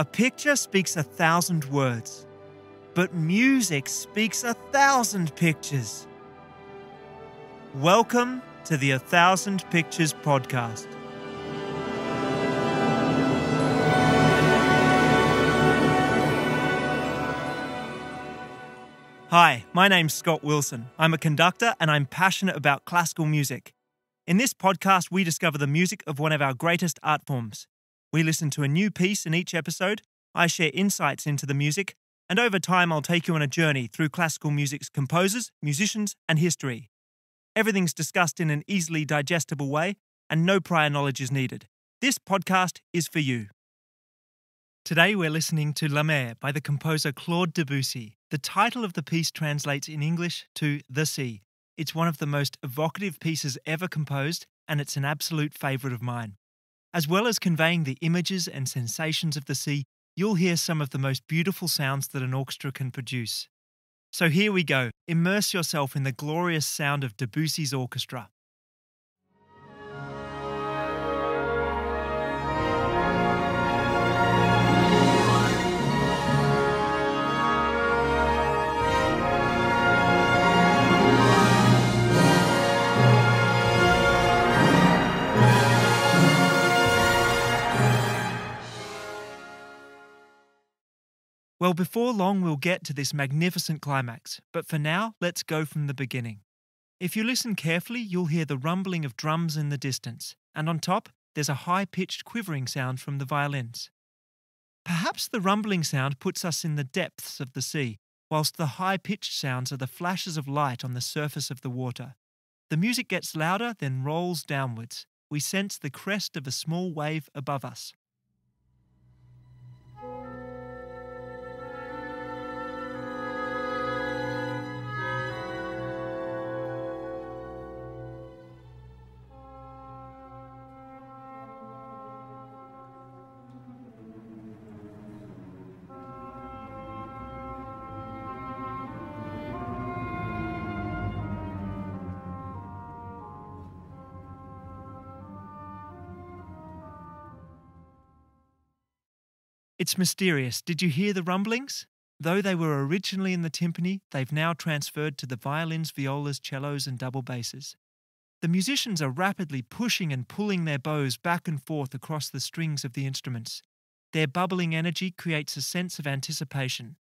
A picture speaks a thousand words, but music speaks a thousand pictures. Welcome to the A Thousand Pictures podcast. Hi, my name's Scott Wilson. I'm a conductor and I'm passionate about classical music. In this podcast, we discover the music of one of our greatest art forms. We listen to a new piece in each episode, I share insights into the music, and over time, I'll take you on a journey through classical music's composers, musicians, and history. Everything's discussed in an easily digestible way, and no prior knowledge is needed. This podcast is for you. Today we're listening to La Mer by the composer Claude Debussy. The title of the piece translates in English to The Sea. It's one of the most evocative pieces ever composed, and it's an absolute favourite of mine. As well as conveying the images and sensations of the sea, you'll hear some of the most beautiful sounds that an orchestra can produce. So here we go. Immerse yourself in the glorious sound of Debussy's orchestra. Well, before long, we'll get to this magnificent climax, but for now, let's go from the beginning. If you listen carefully, you'll hear the rumbling of drums in the distance, and on top, there's a high pitched quivering sound from the violins. Perhaps the rumbling sound puts us in the depths of the sea, whilst the high pitched sounds are the flashes of light on the surface of the water. The music gets louder, then rolls downwards. We sense the crest of a small wave above us. It's mysterious. Did you hear the rumblings? Though they were originally in the timpani, they've now transferred to the violins, violas, cellos, and double basses. The musicians are rapidly pushing and pulling their bows back and forth across the strings of the instruments. Their bubbling energy creates a sense of anticipation.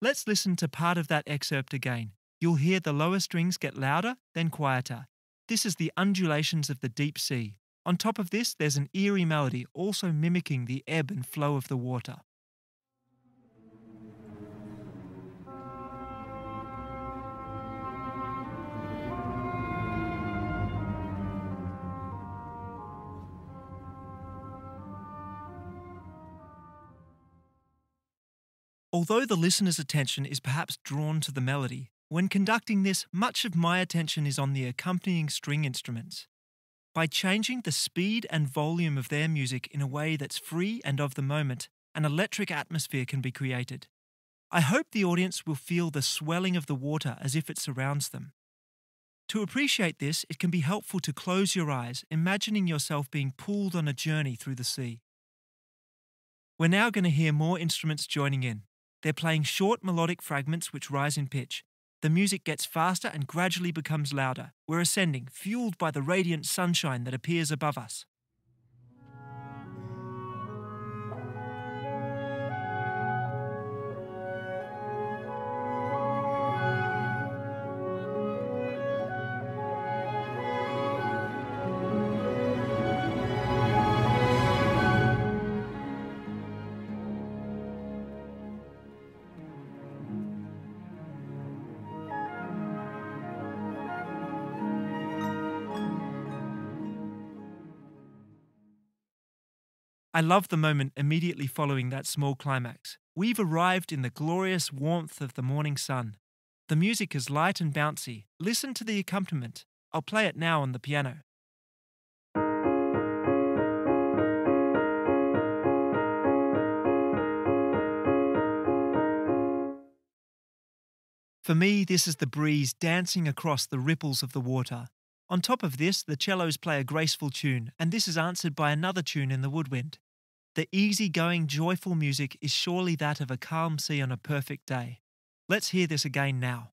Let's listen to part of that excerpt again. You'll hear the lower strings get louder, then quieter. This is the undulations of the deep sea. On top of this, there's an eerie melody also mimicking the ebb and flow of the water. Although the listener's attention is perhaps drawn to the melody, when conducting this, much of my attention is on the accompanying string instruments. By changing the speed and volume of their music in a way that's free and of the moment, an electric atmosphere can be created. I hope the audience will feel the swelling of the water as if it surrounds them. To appreciate this, it can be helpful to close your eyes, imagining yourself being pulled on a journey through the sea. We're now going to hear more instruments joining in. They're playing short melodic fragments which rise in pitch, the music gets faster and gradually becomes louder. We're ascending, fueled by the radiant sunshine that appears above us. I love the moment immediately following that small climax. We've arrived in the glorious warmth of the morning sun. The music is light and bouncy. Listen to the accompaniment. I'll play it now on the piano. For me, this is the breeze dancing across the ripples of the water. On top of this, the cellos play a graceful tune, and this is answered by another tune in the woodwind. The easy-going, joyful music is surely that of a calm sea on a perfect day. Let's hear this again now.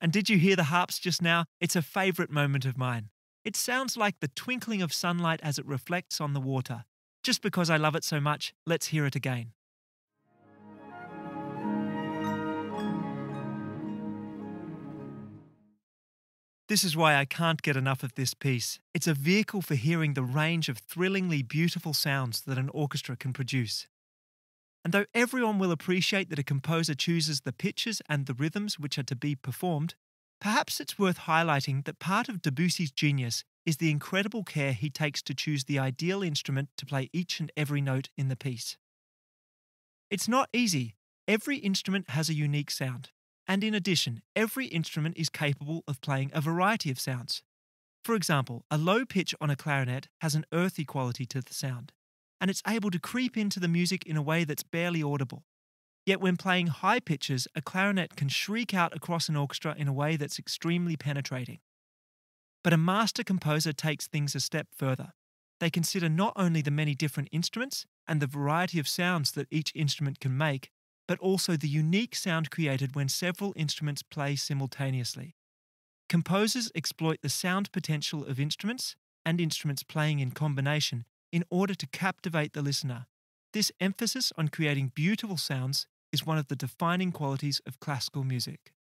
And did you hear the harps just now? It's a favourite moment of mine. It sounds like the twinkling of sunlight as it reflects on the water. Just because I love it so much, let's hear it again. This is why I can't get enough of this piece. It's a vehicle for hearing the range of thrillingly beautiful sounds that an orchestra can produce. And though everyone will appreciate that a composer chooses the pitches and the rhythms which are to be performed, perhaps it's worth highlighting that part of Debussy's genius is the incredible care he takes to choose the ideal instrument to play each and every note in the piece. It's not easy. Every instrument has a unique sound. And in addition, every instrument is capable of playing a variety of sounds. For example, a low pitch on a clarinet has an earthy quality to the sound, and it's able to creep into the music in a way that's barely audible. Yet when playing high pitches, a clarinet can shriek out across an orchestra in a way that's extremely penetrating. But a master composer takes things a step further. They consider not only the many different instruments and the variety of sounds that each instrument can make, but also the unique sound created when several instruments play simultaneously. Composers exploit the sound potential of instruments and instruments playing in combination in order to captivate the listener. This emphasis on creating beautiful sounds is one of the defining qualities of classical music.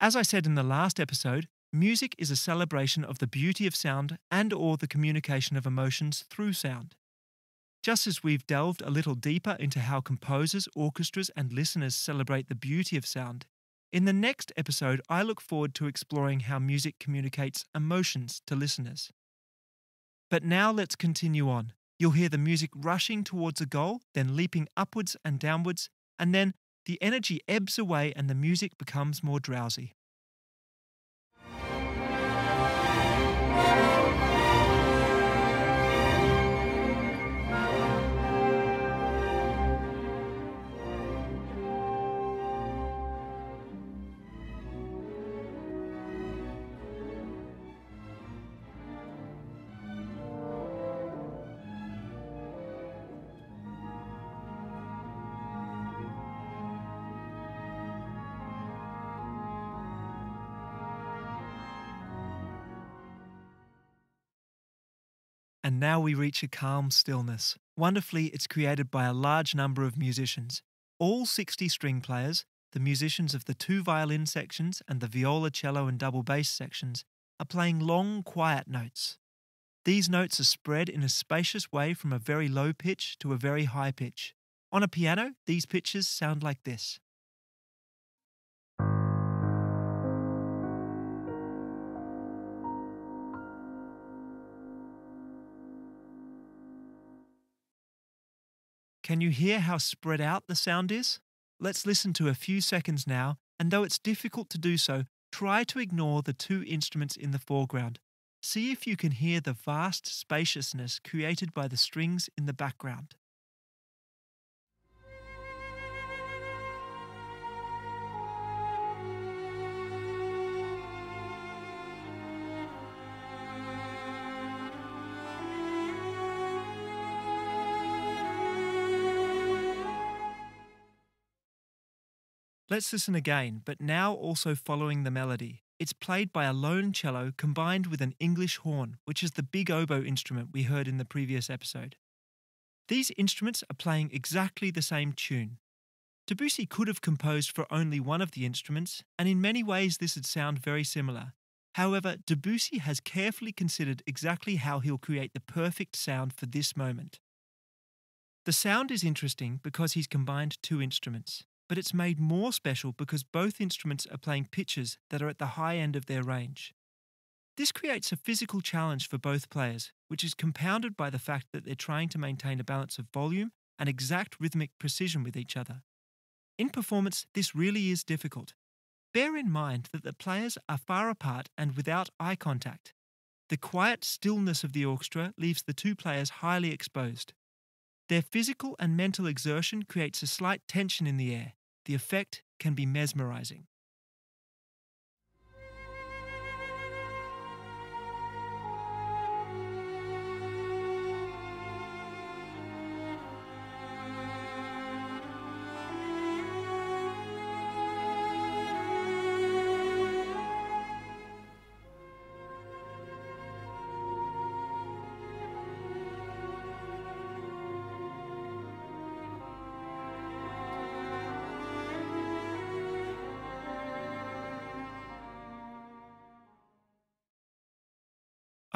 As I said in the last episode, music is a celebration of the beauty of sound and or the communication of emotions through sound. Just as we've delved a little deeper into how composers, orchestras, and listeners celebrate the beauty of sound, in the next episode, I look forward to exploring how music communicates emotions to listeners. But now let's continue on. You'll hear the music rushing towards a goal, then leaping upwards and downwards, and then the energy ebbs away and the music becomes more drowsy. And now we reach a calm stillness. Wonderfully, it's created by a large number of musicians. All 60 string players, the musicians of the two violin sections and the viola, cello, and double bass sections, are playing long, quiet notes. These notes are spread in a spacious way from a very low pitch to a very high pitch. On a piano, these pitches sound like this. Can you hear how spread out the sound is? Let's listen to a few seconds now, and though it's difficult to do so, try to ignore the two instruments in the foreground. See if you can hear the vast spaciousness created by the strings in the background. Let's listen again, but now also following the melody. It's played by a lone cello combined with an English horn, which is the big oboe instrument we heard in the previous episode. These instruments are playing exactly the same tune. Debussy could have composed for only one of the instruments, and in many ways this would sound very similar. However, Debussy has carefully considered exactly how he'll create the perfect sound for this moment. The sound is interesting because he's combined two instruments but it's made more special because both instruments are playing pitches that are at the high end of their range. This creates a physical challenge for both players, which is compounded by the fact that they're trying to maintain a balance of volume and exact rhythmic precision with each other. In performance, this really is difficult. Bear in mind that the players are far apart and without eye contact. The quiet stillness of the orchestra leaves the two players highly exposed. Their physical and mental exertion creates a slight tension in the air. The effect can be mesmerizing.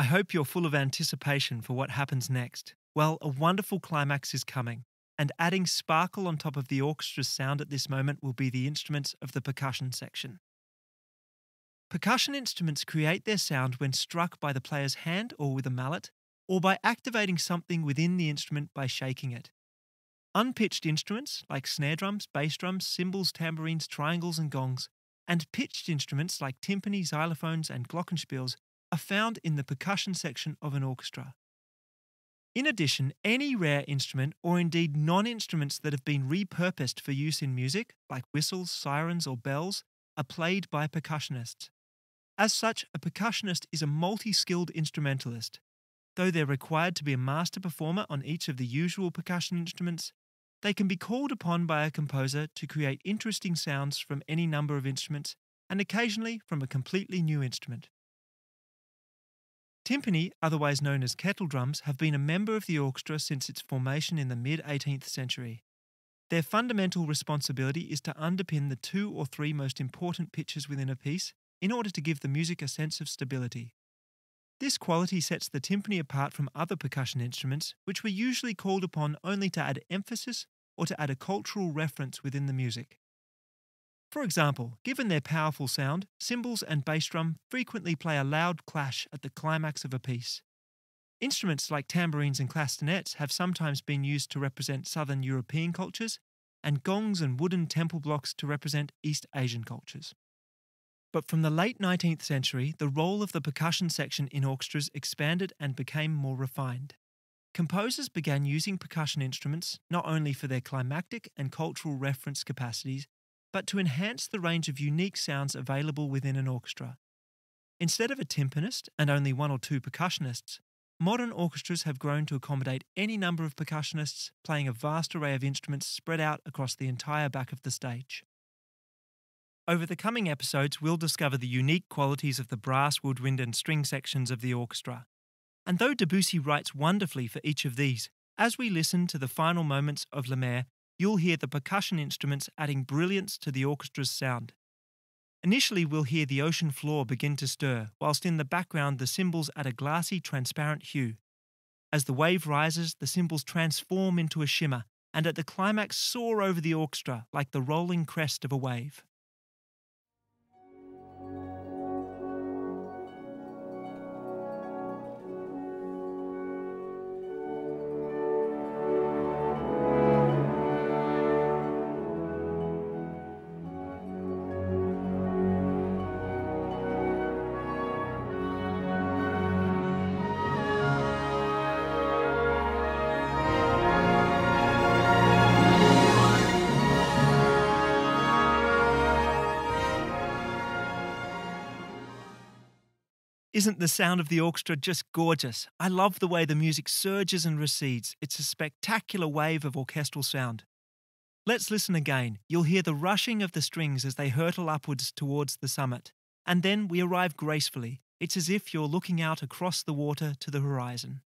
I hope you're full of anticipation for what happens next. Well, a wonderful climax is coming, and adding sparkle on top of the orchestra's sound at this moment will be the instruments of the percussion section. Percussion instruments create their sound when struck by the player's hand or with a mallet, or by activating something within the instrument by shaking it. Unpitched instruments like snare drums, bass drums, cymbals, tambourines, triangles, and gongs, and pitched instruments like timpani, xylophones, and glockenspiels are found in the percussion section of an orchestra. In addition, any rare instrument, or indeed non instruments that have been repurposed for use in music, like whistles, sirens, or bells, are played by percussionists. As such, a percussionist is a multi skilled instrumentalist. Though they're required to be a master performer on each of the usual percussion instruments, they can be called upon by a composer to create interesting sounds from any number of instruments and occasionally from a completely new instrument. Timpani, otherwise known as kettle drums, have been a member of the orchestra since its formation in the mid 18th century. Their fundamental responsibility is to underpin the two or three most important pitches within a piece in order to give the music a sense of stability. This quality sets the timpani apart from other percussion instruments, which were usually called upon only to add emphasis or to add a cultural reference within the music. For example, given their powerful sound, cymbals and bass drum frequently play a loud clash at the climax of a piece. Instruments like tambourines and castanets have sometimes been used to represent Southern European cultures, and gongs and wooden temple blocks to represent East Asian cultures. But from the late 19th century, the role of the percussion section in orchestras expanded and became more refined. Composers began using percussion instruments not only for their climactic and cultural reference capacities, but to enhance the range of unique sounds available within an orchestra. Instead of a timpanist and only one or two percussionists, modern orchestras have grown to accommodate any number of percussionists playing a vast array of instruments spread out across the entire back of the stage. Over the coming episodes, we'll discover the unique qualities of the brass, woodwind, and string sections of the orchestra. And though Debussy writes wonderfully for each of these, as we listen to the final moments of Mer, you'll hear the percussion instruments adding brilliance to the orchestra's sound. Initially, we'll hear the ocean floor begin to stir, whilst in the background the cymbals add a glassy, transparent hue. As the wave rises, the cymbals transform into a shimmer, and at the climax soar over the orchestra like the rolling crest of a wave. Isn't the sound of the orchestra just gorgeous? I love the way the music surges and recedes. It's a spectacular wave of orchestral sound. Let's listen again. You'll hear the rushing of the strings as they hurtle upwards towards the summit. And then we arrive gracefully. It's as if you're looking out across the water to the horizon.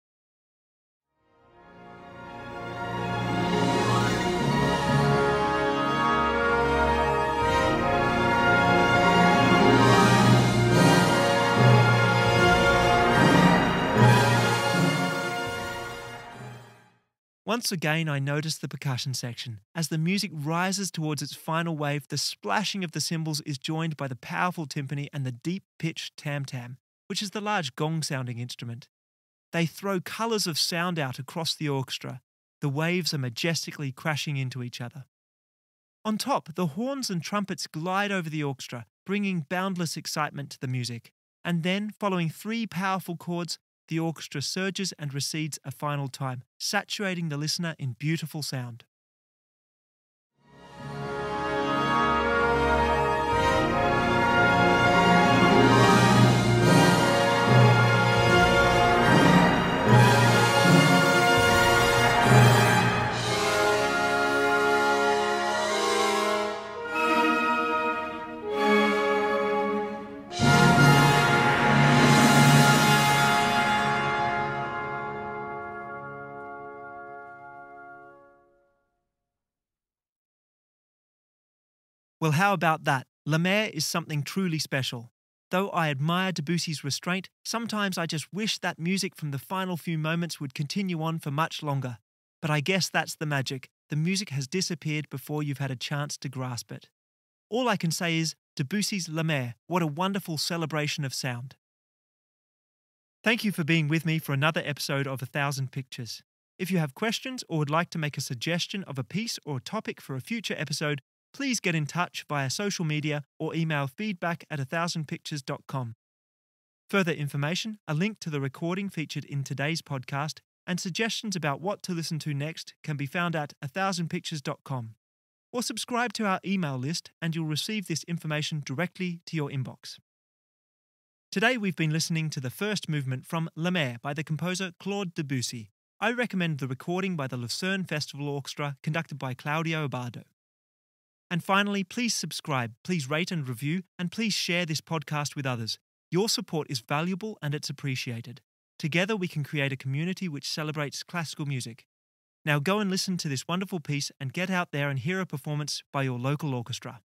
Once again, I notice the percussion section. As the music rises towards its final wave, the splashing of the cymbals is joined by the powerful timpani and the deep pitched tam tam, which is the large gong sounding instrument. They throw colours of sound out across the orchestra. The waves are majestically crashing into each other. On top, the horns and trumpets glide over the orchestra, bringing boundless excitement to the music. And then, following three powerful chords, the orchestra surges and recedes a final time, saturating the listener in beautiful sound. Well, how about that? Mer is something truly special. Though I admire Debussy's restraint, sometimes I just wish that music from the final few moments would continue on for much longer. But I guess that's the magic. The music has disappeared before you've had a chance to grasp it. All I can say is Debussy's La Mer, what a wonderful celebration of sound. Thank you for being with me for another episode of A Thousand Pictures. If you have questions or would like to make a suggestion of a piece or a topic for a future episode, please get in touch via social media or email feedback at a thousandpictures.com. Further information, a link to the recording featured in today's podcast, and suggestions about what to listen to next can be found at a thousandpictures.com. Or subscribe to our email list and you'll receive this information directly to your inbox. Today we've been listening to the first movement from La Mer by the composer Claude Debussy. I recommend the recording by the Lucerne Festival Orchestra conducted by Claudio Abbado. And finally, please subscribe, please rate and review, and please share this podcast with others. Your support is valuable and it's appreciated. Together, we can create a community which celebrates classical music. Now go and listen to this wonderful piece and get out there and hear a performance by your local orchestra.